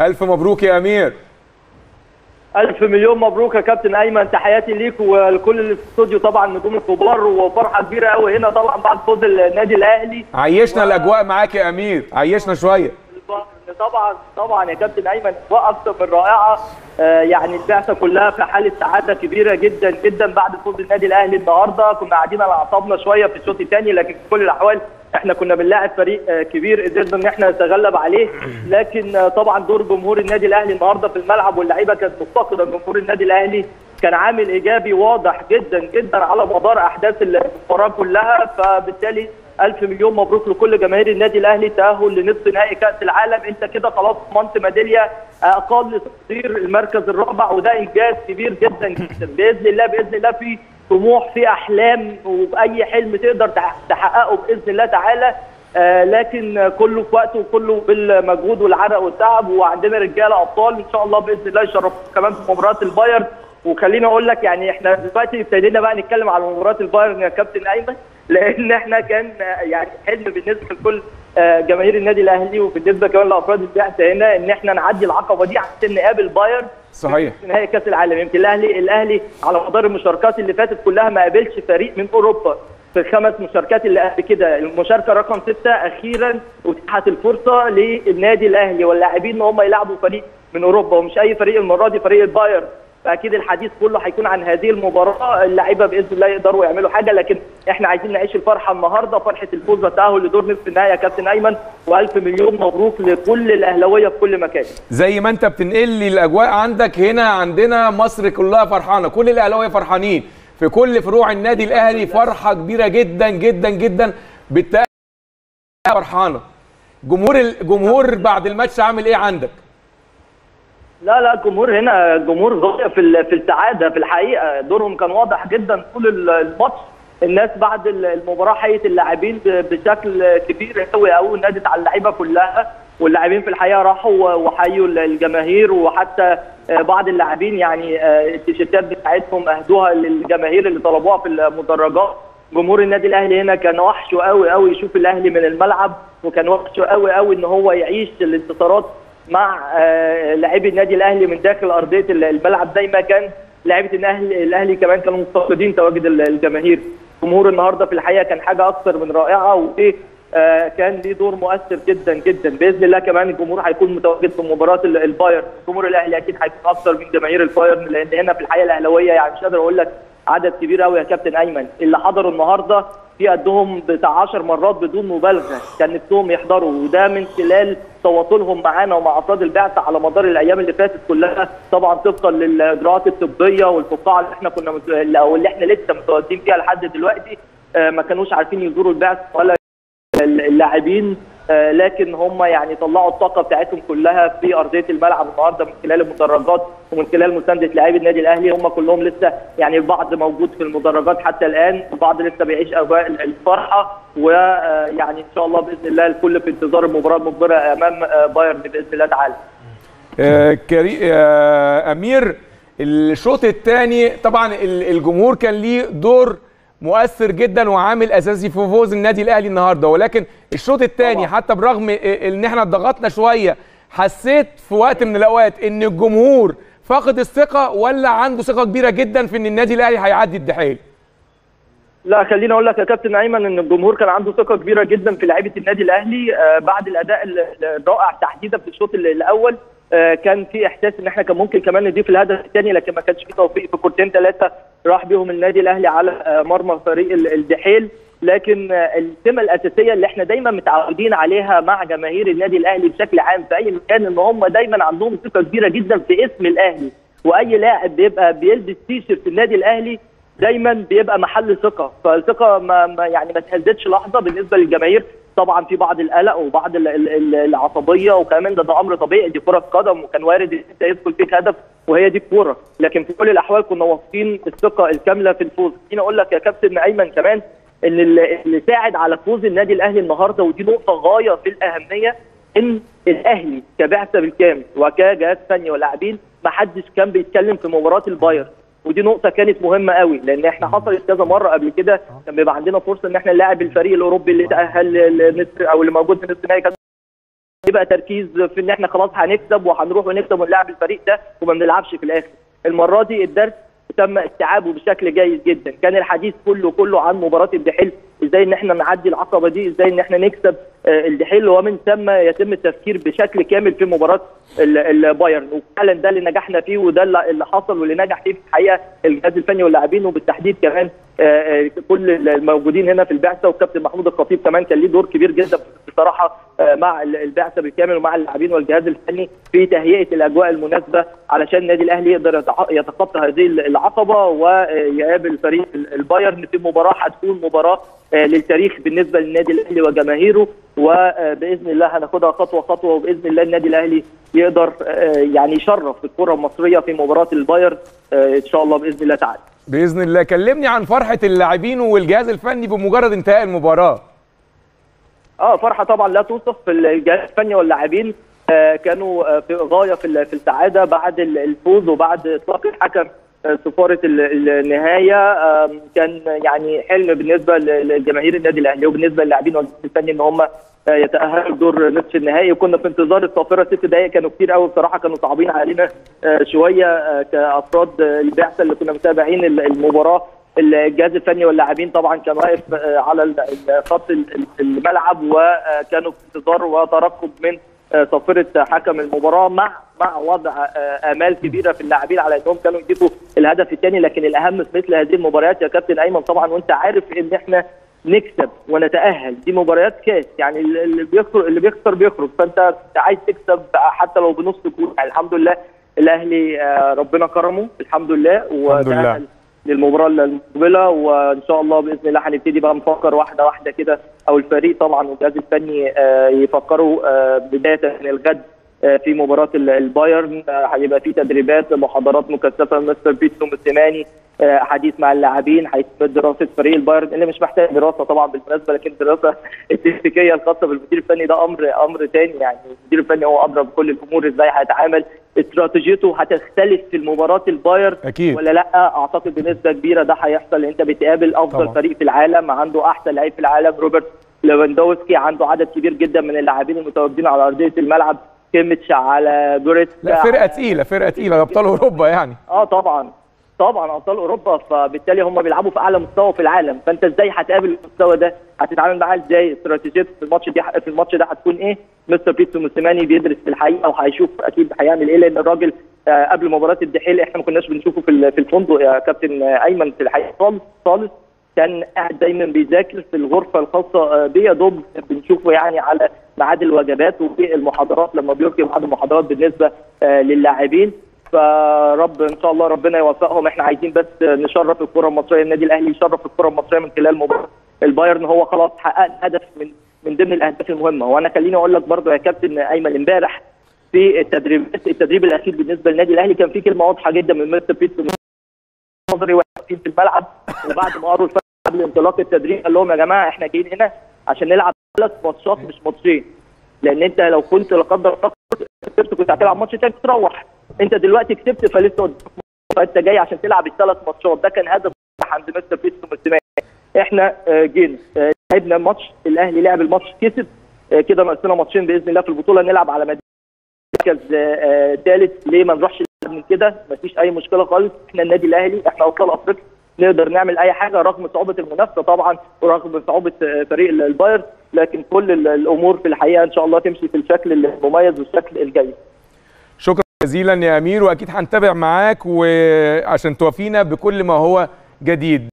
ألف مبروك يا أمير. ألف مليون مبروك يا كابتن أيمن. تحياتي ليك ولكل الاستوديو طبعا نجوم الكبار وفرحة كبيرة قوي هنا طبعا بعد فوز النادي الأهلي. عيشنا الأجواء معاك يا أمير. عيشنا شوية. طبعا طبعا يا كابتن أيمن أكثر من رائعه آه، يعني البعثه كلها في حالة سعادة كبيرة جدا جدا بعد فوز النادي الأهلي النهارده. كنا قاعدين على أعصابنا شوية في الشوط الثاني لكن في كل الأحوال إحنا كنا بنلاعب فريق آه، كبير قدرنا إن إحنا نتغلب عليه. لكن آه، طبعا دور جمهور النادي الأهلي النهارده في الملعب واللعيبة كانت مفتقدة. جمهور النادي الأهلي كان عامل إيجابي واضح جدا جدا على مدار أحداث المباراه كلها. فبالتالي ألف مليون مبروك لكل جماهير النادي الأهلي. تأهل لنصف نهائي كأس العالم. أنت كده خلاص ضمنت ميدالية أقل تصدير المركز الرابع وده إنجاز كبير جدا جدا. بإذن الله بإذن الله في طموح في أحلام وبأي حلم تقدر تح- تحققه بإذن الله تعالى. آه لكن كله في وقته وكله بالمجهود والعرق والتعب. وعندنا رجالة أبطال إن شاء الله بإذن الله يشرفوا كمان في مباراة البايرن. وخليني أقول لك يعني إحنا دلوقتي ابتدينا بقى نتكلم على مباراة البايرن يا كابتن أيمن. لأن إحنا كان يعني حلم بالنسبة لكل آه، جماهير النادي الأهلي وبالنسبة كمان لأفراد البعثة هنا إن إحنا نعدي العقبة دي عشان نقابل بايرن. صحيح. في نهائي كأس العالم. يمكن الاهلي الأهلي على مدار المشاركات اللي فاتت كلها ما قابلش فريق من أوروبا. في الخمس مشاركات اللي قبل كده. المشاركة رقم ستة أخيرا اتيحت الفرصة للنادي الأهلي واللاعبين إن هم يلعبوا فريق من أوروبا. ومش أي فريق المرة دي فريق البايرن. فأكيد الحديث كله هيكون عن هذه المباراة اللعيبة بإذن الله يقدروا يعملوا حاجة لكن إحنا عايزين نعيش الفرحة النهارده فرحة الفوز والتاهل لدور نصف النهائي يا كابتن أيمن وألف مليون مبروك لكل الأهلاوية في كل مكان. زي ما أنت بتنقل لي الأجواء عندك هنا عندنا مصر كلها فرحانة كل الأهلاوية فرحانين. في كل فروع النادي الأهلي فرحة كبيرة جدا جدا جدا. بالتأهل فرحانة. جمهور الجمهور بعد الماتش عامل إيه عندك؟ لا لا الجمهور هنا جمهور غايه في في السعاده في الحقيقة دورهم كان واضح جدا طول ال- الماتش. الناس بعد ال- المباراة حيت اللاعبين بشكل كبير قوي قوي نادت على اللعيبة كلها واللاعبين في الحقيقة راحوا وحيوا ال- الجماهير وحتى آه، بعض اللاعبين يعني آه، التيشيرتات بتاعتهم أهدوها للجماهير اللي طلبوها في المدرجات. جمهور النادي الأهلي هنا كان وحشه قوي قوي يشوف الأهلي من الملعب وكان وحشه قوي قوي إن هو يعيش الانتصارات مع آه، لاعبي النادي الأهلي من داخل أرضية الملعب زي ما كان لعيبه الاهلي الأهلي كمان كانوا مفتقدين تواجد الجماهير. جمهور النهارده في الحقيقة كان حاجة أكثر من رائعة وايه كان ليه دور مؤثر جدا جدا. بإذن الله كمان الجمهور هيكون متواجد في مباراة ال- البايرن. جمهور الأهلي أكيد هيكون أكثر من جماهير البايرن لأن هنا في الحقيقة الأهلاوية يعني مش قادر أقول لك عدد كبير قوي يا كابتن أيمن. اللي حضروا النهارده في قدهم بتاع 10 مرات بدون مبالغة. كان نفسهم يحضروا وده من خلال تواصلهم معانا ومع أفراد البعثه على مدار الأيام اللي فاتت كلها. طبعا طبقا للإجراءات الطبية والفقاعة اللي إحنا كنا مت... أو اللي إحنا لسه متواجدين فيها لحد دلوقتي. آه، ما كانوش عارفين يزوروا البعثه ولا اللاعبين. لكن هم يعني طلعوا الطاقة بتاعتهم كلها في أرضية الملعب النهارده من خلال المدرجات ومن خلال مساندة لاعبي النادي الأهلي. هم كلهم لسه يعني البعض موجود في المدرجات حتى الآن البعض لسه بيعيش أجواء الفرحة ويعني إن شاء الله بإذن الله الكل في انتظار المباراة المقبله أمام آه، بايرن بإذن الله تعالى. آه كري... آه أمير الشوط الثاني طبعا ال- الجمهور كان ليه دور مؤثر جدا وعامل أساسي في فوز النادي الأهلي النهارده. ولكن الشوط الثاني. حتى برغم إن إحنا ضغطنا شوية حسيت في وقت من الأوقات إن الجمهور فاقد الثقة ولا عنده ثقة كبيرة جدا في إن النادي الأهلي هيعدي الدحيل. لا خليني أقول لك يا كابتن أيمن إن الجمهور كان عنده ثقة كبيرة جدا في لعيبة النادي الأهلي آه، بعد الأداء ال- الرائع تحديدا في الشوط ال- الأول. كان في إحساس إن إحنا كان ممكن كمان نضيف الهدف الثاني لكن ما كانش في توفيق في كورتين ثلاثة راح بيهم النادي الأهلي على آه، مرمى فريق ال- الدحيل. لكن آه، السمة الأساسية اللي إحنا دايما متعودين عليها مع جماهير النادي الأهلي بشكل عام في أي مكان إن هم دايما عندهم ثقة كبيرة جدا في اسم الأهلي. وأي لاعب بيبقى بيلبس تيشيرت النادي الأهلي دايما بيبقى محل ثقة. فالثقة ما يعني ما تهزتش لحظة بالنسبة للجماهير. طبعا في بعض القلق وبعض ال- ال- ال- العصبية وكمان ده, ده أمر طبيعي دي كرة قدم وكان وارد إن أنت يدخل فيك هدف وهي دي الكورة. لكن في كل الأحوال كنا واثقين الثقة الكاملة في الفوز. خليني أقول لك يا كابتن ايمن كمان إن اللي ساعد على فوز النادي الأهلي النهارده ودي نقطة غاية في الأهمية إن الأهلي كبعثة بالكامل وكجهاز فني ولاعبين ما حدش كان بيتكلم في مباراة البايرن. ودي نقطة كانت مهمة قوي لأن إحنا حصلت كذا مرة قبل كده كان بيبقى عندنا فرصة إن إحنا نلاعب الفريق الأوروبي اللي تأهل لنصف أو اللي موجود في نصف نهائي كأس يبقى تركيز في إن إحنا خلاص هنكسب وهنروح ونكسب ونلعب الفريق ده وما بنلعبش في الآخر. المرة دي الدرس تم استيعابه بشكل جيد جدا. كان الحديث كله كله عن مباراة الدحيل إزاي إن إحنا نعدي العقبه دي إزاي إن إحنا نكسب آه، الدحيل ومن ثم يتم التفكير بشكل كامل في مباراة ال- البايرن وفعلا ده اللي نجحنا فيه وده اللي حصل واللي نجح فيه في الحقيقة الجهاز الفني واللاعبين وبالتحديد كمان آه، آه، كل الموجودين هنا في البعثة. والكابتن محمود الخطيب كمان كان ليه دور كبير جدا بصراحة آه، مع ال- البعثة بالكامل ومع اللاعبين والجهاز الفني في تهيئة الأجواء المناسبة علشان النادي الأهلي يقدر يتخطى هذه العقبه ويقابل فريق ال- البايرن في مباراة هتكون مباراة آه، للتاريخ بالنسبة للنادي الأهلي وجماهيره. وباذن الله هناخدها خطوة خطوة وبإذن الله النادي الأهلي يقدر آه، يعني يشرف الكرة المصرية في مباراة البايرن آه، إن شاء الله بإذن الله تعالى. بإذن الله. كلمني عن فرحة اللاعبين والجهاز الفني بمجرد انتهاء المباراة. آه فرحة طبعا لا توصف في الجهاز الفني واللاعبين. آه، كانوا آه، في غايه في ال- في السعادة بعد ال- الفوز وبعد إطلاق الحكم. آه، صفاره ال- النهاية كان يعني حلم بالنسبة لجماهير النادي الأهلي وبالنسبة للاعبين والجهاز الفني إن هم آه، يتأهلوا لدور نصف النهائي. وكنا في انتظار الصافره ست دقائق كانوا كتير قوي بصراحة كانوا صعبين علينا آه، شوية آه، كأفراد آه، البعثة اللي كنا متابعين ال- المباراة. الجهاز الفني واللاعبين طبعا كان واقف آه، على خط ال- ال- الملعب وكانوا في انتظار وترقب من آه، صافره حكم المباراة مع مع وضع آه، آمال كبيرة في اللاعبين على إنهم كانوا يجيبوا الهدف الثاني لكن الأهم في مثل هذه المباريات يا كابتن أيمن طبعا وأنت عارف إن إحنا نكسب ونتأهل. دي مباريات كاس يعني اللي بيخسر اللي بيخسر بيخرج. فأنت عايز تكسب حتى لو بنص جول يعني الحمد لله الأهلي ربنا كرمه الحمد لله الحمد لله. وتأهل. للمباراة المقبلة وإن شاء الله بإذن الله هنبتدي بقى نفكر واحدة واحدة كده أو الفريق طبعا والجهاز الفني آه، يفكروا آه، بداية من الغد. في مباراة ال- البايرن آه، هيبقى في تدريبات محاضرات مكثفة مستر بيتسو موسيماني آه، حديث مع اللاعبين هيتم دراسة فريق البايرن اللي مش محتاج دراسة طبعا بالمناسبة لكن دراسة التكتيكيه الخاصة بالمدير الفني ده أمر أمر ثاني يعني المدير الفني هو ادرى بكل الأمور إزاي هيتعامل استراتيجيته هتختلف في مباراة البايرن أكيد. ولا لأ أعتقد بنسبة كبيرة ده هيحصل أنت بتقابل أفضل طبعا. فريق في العالم عنده أحسن لعيب في العالم روبرت ليفاندوسكي عنده عدد كبير جدا من اللاعبين المتواجدين على أرضية الملعب كيميتش على جوريتسكا. لا فرقة تقيلة فرقة تقيلة أبطال أوروبا يعني. آه طبعا. طبعا أبطال أوروبا فبالتالي هم بيلعبوا في أعلى مستوى في العالم. فأنت إزاي هتقابل المستوى ده؟ هتتعامل معاه إزاي؟ استراتيجيته في الماتش دي في الماتش ده هتكون إيه؟ مستر بيتسو موسيماني بيدرس في الحقيقة وهيشوف أكيد هيعمل إيه لأن الراجل آه، قبل مباراة الدحيل إحنا ما كناش بنشوفه في في الفندق يا كابتن آه، أيمن في الحقيقة خالص خالص. كان قاعد دايما بيذاكر في الغرفة الخاصة آه، بيا دوب بنشوفه يعني على ميعاد الوجبات وفي المحاضرات لما بيلقي بعض المحاضرات بالنسبة آه، للاعبين. فرب إن شاء الله ربنا يوفقهم. إحنا عايزين بس نشرف الكرة المصرية النادي الأهلي يشرف الكرة المصرية من خلال مباراة البايرن. هو خلاص حقق هدف من من ضمن الأهداف المهمة. وأنا خليني أقول لك برضو يا كابتن أيمن إمبارح في التدريبات التدريب الأخير بالنسبة للنادي الأهلي كان في كلمة واضحة جدا من مستر بيتسو نظري واقفين في الملعب. وبعد ما قروا الفرق قبل انطلاق التدريب قال لهم يا جماعة إحنا جايين هنا عشان نلعب ثلاث ماتشات مش ماتشين. لأن أنت لو كنت لا قدر الله كسبت كنت هتلعب ماتش تاني تروح. أنت دلوقتي كسبت فلسه قدامك فأنت جاي عشان تلعب الثلاث ماتشات. ده كان هدف عند مستر بيتسو إحنا آه، جينا آه، لعبنا الماتش الأهلي لعب الماتش كسب. آه، كده ناقصنا ماتشين بإذن الله في البطولة. نلعب على مركز ثالث ليه ما نروحش من كده؟ مفيش أي مشكلة خالص. إحنا النادي الأهلي إحنا أبطال أفريقيا. نقدر نعمل أي حاجة رغم صعوبة المنافسة طبعا ورغم صعوبة آه، فريق ال- البايرن لكن كل ال- الأمور في الحقيقة إن شاء الله تمشي في الشكل المميز والشكل الجيد. شكرا جزيلا يا أمير وأكيد هنتابع معاك وعشان توافينا بكل ما هو جديد.